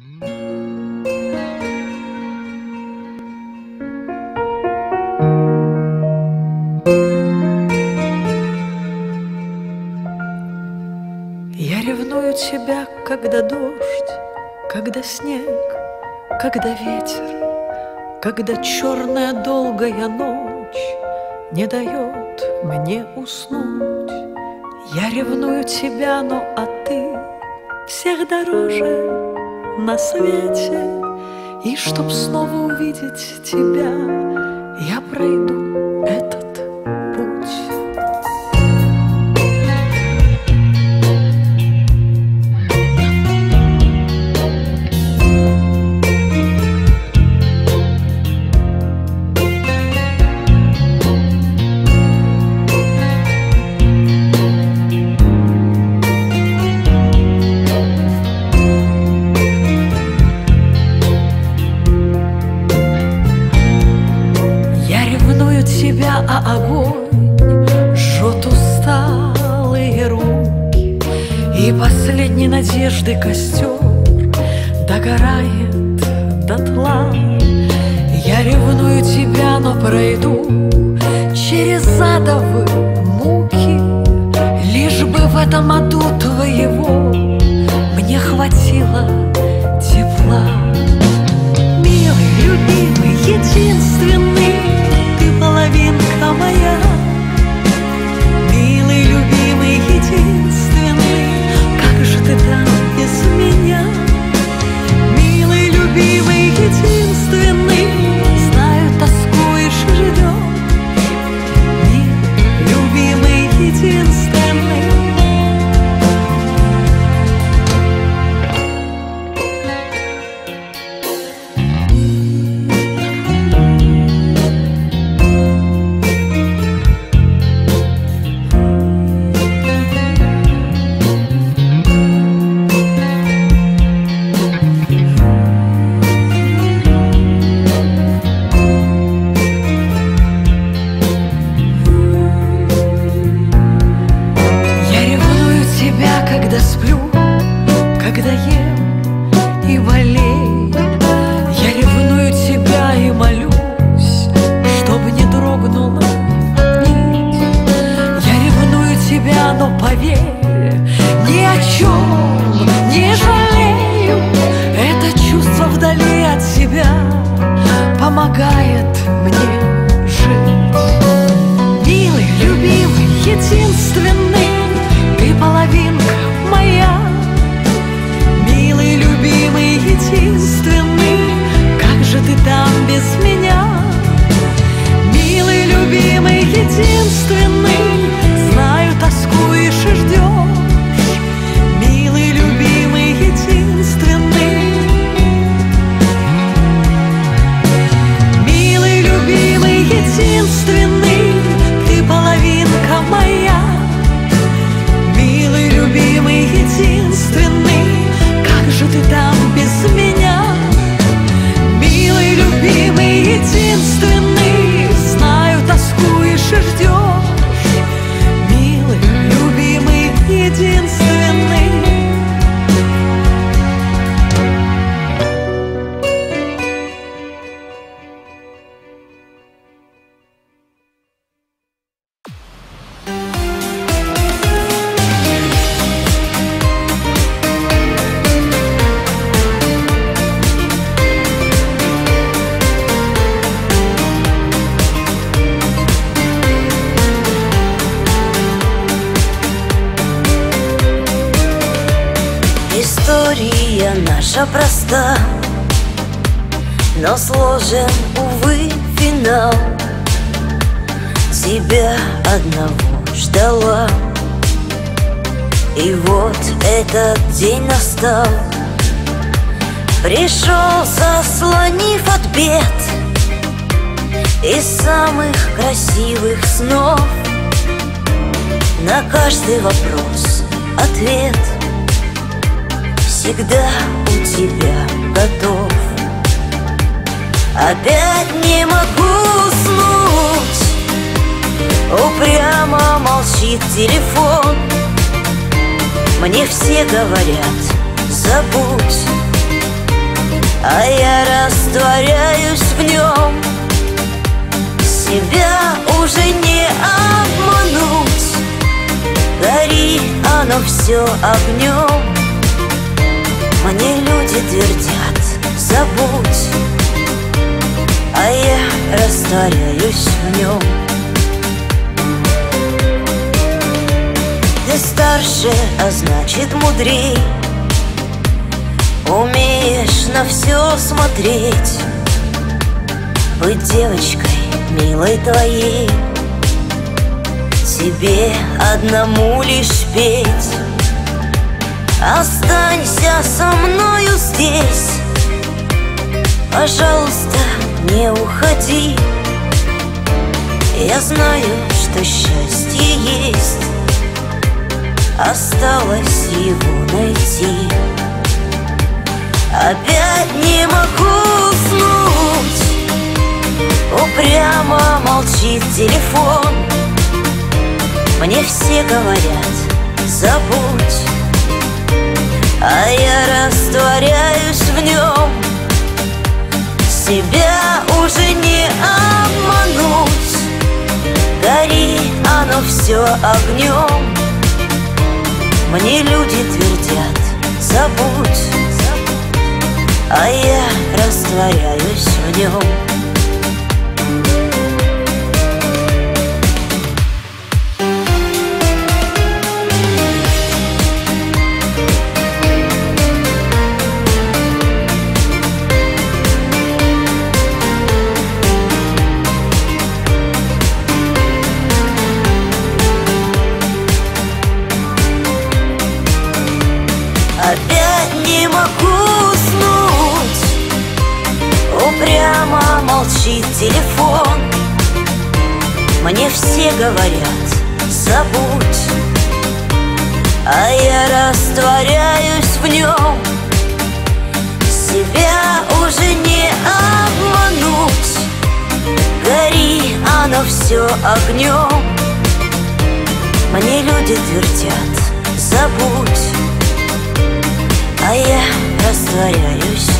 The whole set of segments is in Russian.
Я ревную тебя, когда дождь, когда снег, когда ветер, когда черная долгая ночь не дает мне уснуть. Я ревную тебя, но а ты всех дороже на свете. И чтоб снова увидеть тебя, я пройду надежды костер догорает дотла. Я ревную тебя, но пройду через адовы муки, Лишь бы в этом аду твоего мне хватило тепла. Милый, любимый, единственный, помогает мне наша проста Но сложен, увы, финал. Тебя одного ждала. И вот этот день настал. Пришел, заслонив от бед Из самых красивых снов. На каждый вопрос ответ Всегда тебя готов. Опять не могу уснуть. Упрямо молчит телефон. Мне все говорят, забудь. А я растворяюсь в нем. Себя уже не обмануть. Гори оно все огнем Мне люди твердят, забудь. А я растворяюсь в нем Ты старше, а значит мудрей. Умеешь на все смотреть. Быть девочкой милой твоей. Тебе одному лишь петь Останься со мною здесь. Пожалуйста, не уходи. Я знаю, что счастье есть. Осталось его найти. Опять не могу уснуть. Упрямо молчит телефон. Мне все говорят, забудь А я растворяюсь в нем Себя уже не обмануть. Гори оно все огнем Мне люди твердят, забудь. А я растворяюсь в нем говорят, забудь. А я растворяюсь в нем. Себя уже не обмануть. Гори оно все огнем Мне люди твердят, забудь. А я растворяюсь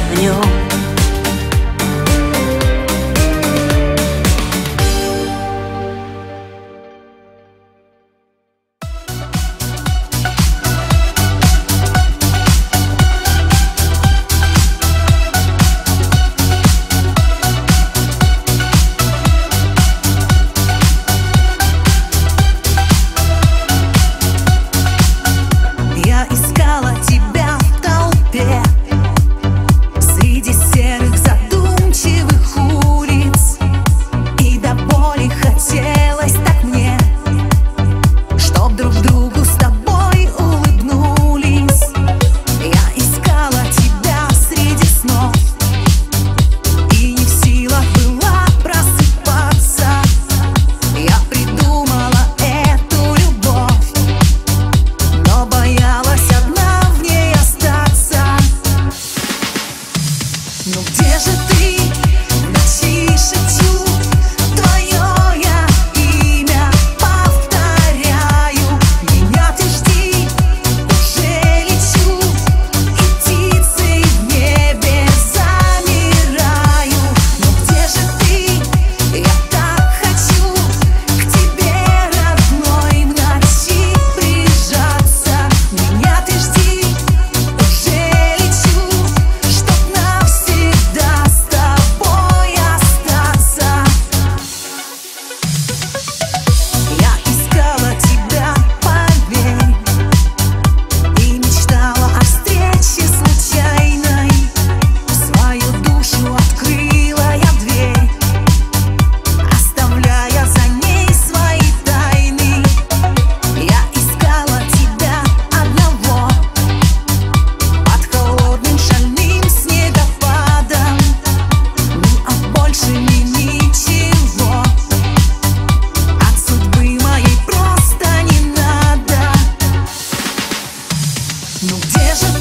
Ну где же